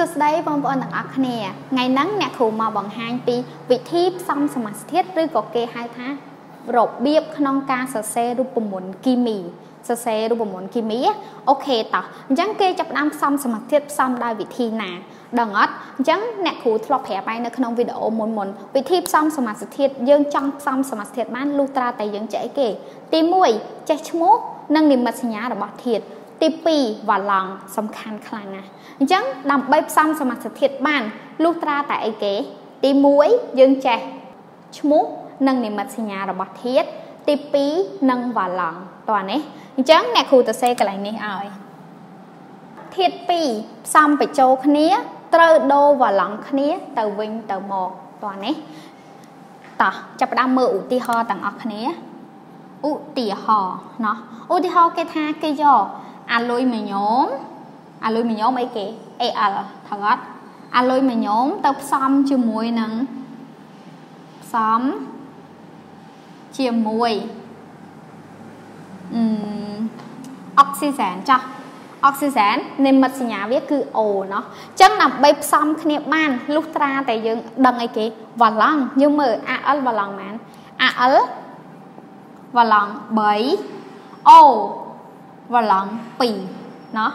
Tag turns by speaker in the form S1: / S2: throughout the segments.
S1: សួស្តីបងប្អូនទាំងអស់គ្នាថ្ងៃហ្នឹងអ្នកគ្រូមកបង្ហាញពីវិធីផ្សំសមាសធាតុឬក៏គេហៅថារបៀបក្នុងការសរសេររូបមន្តគីមីសរសេររូបមន្តគីមីអូខេតោះអញ្ចឹងគេចាប់ផ្ដើមផ្សំសមាសធាតុផ្សំដោយវិធីណាដឹងអត់អញ្ចឹងអ្នកគ្រូធ្លាប់ប្រាប់ហើយនៅក្នុងវីដេអូមុនមុនវិធីផ្សំសមាសធាតុយើងចង់ផ្សំសមាសធាតុបានលុះត្រាតែយើងចេះអីគេ ទី1ចេះឈ្មោះនិងនិមិត្តសញ្ញារបស់ធាតុ ទី2វ៉ាឡង់សំខាន់ខ្លាំងណាស់អញ្ចឹងដើម្បីផ្សំសមាសធាតុបានលុះត្រាតែអីគេ ទី1យើងចេះឈ្មោះនិងនិមិត្តសញ្ញារបស់ធាតុទី2និងវ៉ាឡង់តោះនេះអញ្ចឹងអ្នកគ្រូទៅសេកន្លែងនេះឲ្យធាតុ2ផ្សំបញ្ចូលគ្នាត្រូវដូរវ៉ាឡង់គ្នាទៅវិញទៅមកតោះនេះតោះចាប់ផ្ដើមមើលឧទាហរណ៍ទាំងអស់គ្នាឧទាហរណ៍ណោះឧទាហរណ៍គេថាគេយក អាលុយមីញ៉ូមអាលុយមីញ៉ូមអីគេ Al ថងអត់អាលុយមីញ៉ូមទៅផ្សំជាមួយនឹងផ្សំជាមួយអឺអុកស៊ីសែនចាស់អុកស៊ីសែននិមិត្តសញ្ញាវាគឺ O ណោះអញ្ចឹងដើម្បីផ្សំគ្នាបានលុះត្រាតែយើងដឹងអីគេវ៉ាឡង់យើងមើល Al វ៉ាឡង់បាន Al វ៉ាឡង់3 O វឡង់2ណោះ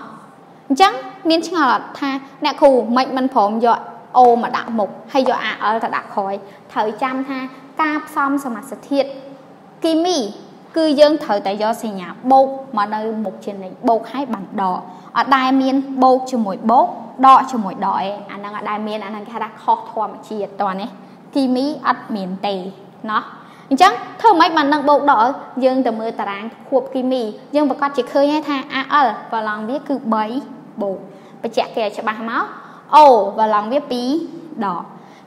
S1: អញ្ចឹងមានឆ្ងល់អត់ថាអ្នកគ្រូមិនមិនព្រមយកអូមកដាក់មុខហើយយក AL ទៅដាក់ក្រោយត្រូវចាំថាការផ្សំសមាសធាតុគីមីគឺយើងត្រូវតែយកសញ្ញាបូកមកនៅមុខជានិចបូកហើយបានដកអត់ដែលមានបូកជាមួយបូកដកជាមួយដកឯអាហ្នឹងអត់ដែលមានអាហ្នឹងគេថាខុសធម្មជាតិតោះនេះគីមីអត់មានទេណោះ អញ្ចឹងធ្វើម៉េចបាននឹងបូកដកយើងទៅមើលតារាងខួបគីមី យើងប្រកាសជាឃើញហើយថា AL ប្រឡងវាគឺ3បូកបញ្ជាក់គេឲ្យច្បាស់មក O ប្រឡងវា2ដក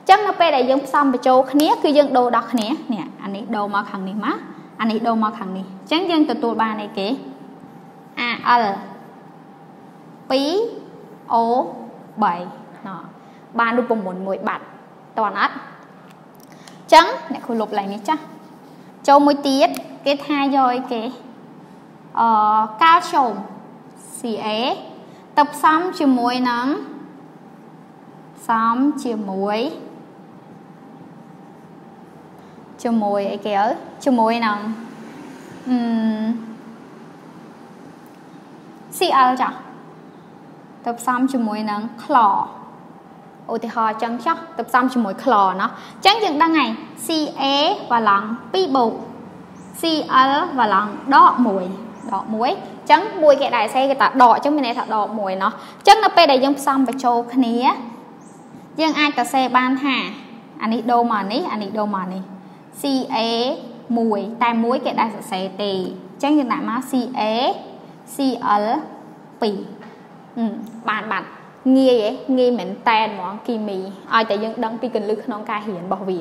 S1: ចឹងនៅពេលដែលយើងផ្សំបញ្ចូលគ្នាគឺយើងដូរដោះគ្នានេះអានេះដូរមកខាងនេះមកអានេះដូរមកខាងនេះចឹងយើងទទួលបានអីគេ AL 2 O 3ណោះបានរូបមន្តមួយបាត់តើអត់ ចឹងអ្នកគ្រូលុបឡើងនេះចាស់ចូលមួយទៀតគេថាយកអីគេអឺកាល់ស្យូម Ca ទៅផ្សំជាមួយនឹងផ្សំជាមួយជាមួយអីគេអើជាមួយនឹងអឺ Cl ចាទៅផ្សំជាមួយនឹង chlor ឧទាហរណ៍អញ្ចឹងចុះទៅផ្សំជាមួយ chlor ណោះអញ្ចឹងយើងដឹងហើយ Ca វ៉ាឡង់2បូក Cl វ៉ាឡង់ដក1ដក1អញ្ចឹងមួយគេដែរសេគេថាដកអញ្ចឹងមានន័យថាដក1ណោះអញ្ចឹងនៅពេលដែលយើងផ្សំបញ្ចូលគ្នា យើងអាចទៅសេបានថាអានេះដូរមកនេះអានេះដូរមកនេះ CA 1តែមួយគេដែរសរសេរទេអញ្ចឹងយើងដាក់មក CA CL 2បានបាត់ ងាយឯងងាយមែនតែនហ្មងគីមីឲ្យតែយើងដឹងពីកលឹះក្នុងការរៀនរបស់វា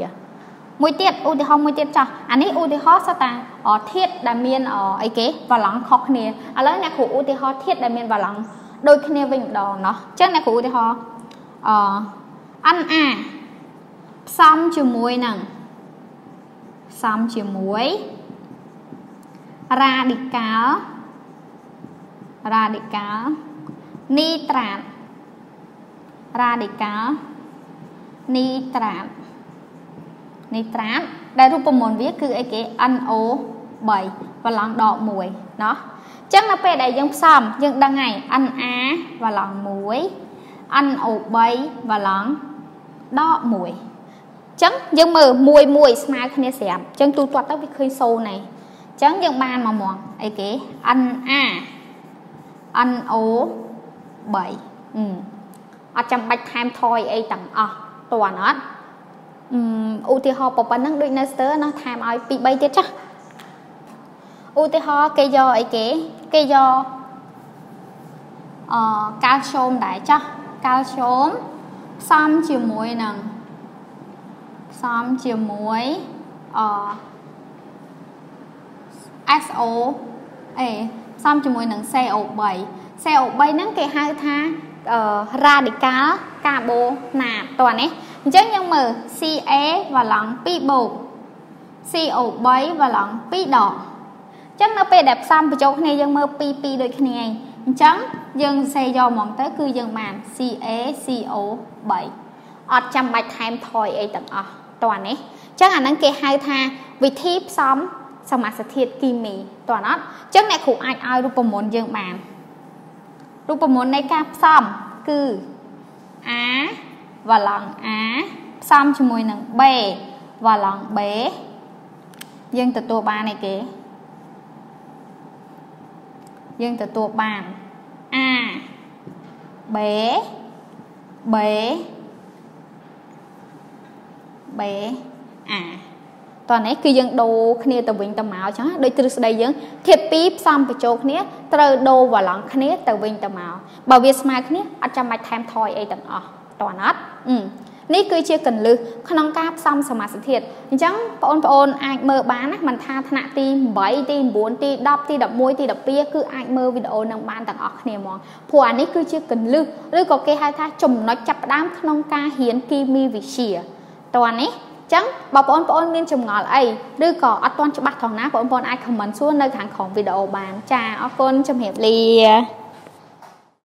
S1: មួយទៀតឧទាហរណ៍មួយទៀតចាស់អានេះឧទាហរណ៍សតាធាតដែលមានអីគេវ៉ាឡង់ខុសគ្នាឥឡូវអ្នកគ្រូឧទាហរណ៍ធាតដែលមានវ៉ាឡង់ដូចគ្នាវិញម្ដងណោះអញ្ចឹងអ្នកគ្រូឧទាហរណ៍អ NA ផ្សំជាមួយនឹងផ្សំជាមួយ radical radical nitrat រ៉ាឌីកាល់នីត្រាតនីត្រាតដែលរូបមន្តវាគឺអីគេ NO3 វ៉ាឡង់ដក1ណោះអញ្ចឹងនៅពេលដែលយើងផ្សំយើងដឹងហើយ Na វ៉ាឡង់1 NO3 វ៉ាឡង់ដក1អញ្ចឹងយើងមើល1 1ស្មើគ្នាស្រាប់អញ្ចឹងទូទាត់ទៅវាឃើញ0ណែអញ្ចឹងយើងបានមកមកអីគេ Na NO3 អឺ អត់ចាំបាច់ថែមថយអីទាំងអស់តើអត់ឧទាហរណ៍ប៉ុណ្ណឹងដូចនៅស្ទើណាថែមឲ្យ2 3ទៀតចាស់ឧទាហរណ៍គេយកអីគេគេយកអឺកាល់ស្យូមដែរចាស់កាល់ស្យូមផ្សំជាមួយនឹងផ្សំជាមួយអ SO អេផ្សំជាមួយនឹង CO3 CO3 ហ្នឹងគេហៅថា radical carbonate តោះនេះអញ្ចឹងយើងមើល Ca វ៉ាឡង់2បូក CO3 វ៉ាឡង់2ដកអញ្ចឹងនៅពេលដែលផ្សំបញ្ចូលគ្នាយើងមើល2 2ដូចគ្នាឯងអញ្ចឹងយើងសរសេរយកហ្មងទៅគឺយើងបាន CaCO3 អត់ចាំបាច់ថែមថយអីទាំងអស់តោះនេះអញ្ចឹងអាហ្នឹងគេហៅថាវិធីផ្សំសមាសធាតុគីមីតោះអត់អញ្ចឹងអ្នកគ្រូអាចឲ្យរូបមន្តយើងបាន រូបមន្តនៃការផ្សំគឺ A វ៉ាឡង់ A ផ្សំជាមួយនឹង B វ៉ាឡង់ B យើងទទួលបានអីគេយើងទទួលបាន A B B B A តោះនេះគឺយើងដូរគ្នាទៅវិញទៅមកចឹងដូចទ្រឹស្ដីយើងធាតុពីរផ្សំបញ្ចូលគ្នាត្រូវដូរវ៉ាឡង់គ្នាទៅវិញទៅមកបើវាស្មើគ្នាអត់ចាំបាច់ថែមថយអីទាំងអស់តោះណាត់នេះគឺជាកលឹះក្នុងការផ្សំសមាសធាតុអញ្ចឹងបងប្អូនអាចមើលបានណាមិនថាថ្នាក់ទី8ទី9ទី10ទី11ទី12គឺអាចមើលវីដេអូនឹងបានទាំងអស់គ្នាហ្មងព្រោះអានេះគឺជាកលឹះឬក៏គេហៅថាចំណុចចាប់ផ្ដើមក្នុងការរៀនគីមីវិទ្យាតោះនេះ ចឹងបើបងប្អូនមានចម្ងល់អីឬក៏អត់ទាន់ច្បាស់ថងណាបងប្អូនអាចខមមិនសួរនៅខាងក្រោមវីដេអូបានចាអរគុណជំរាបលា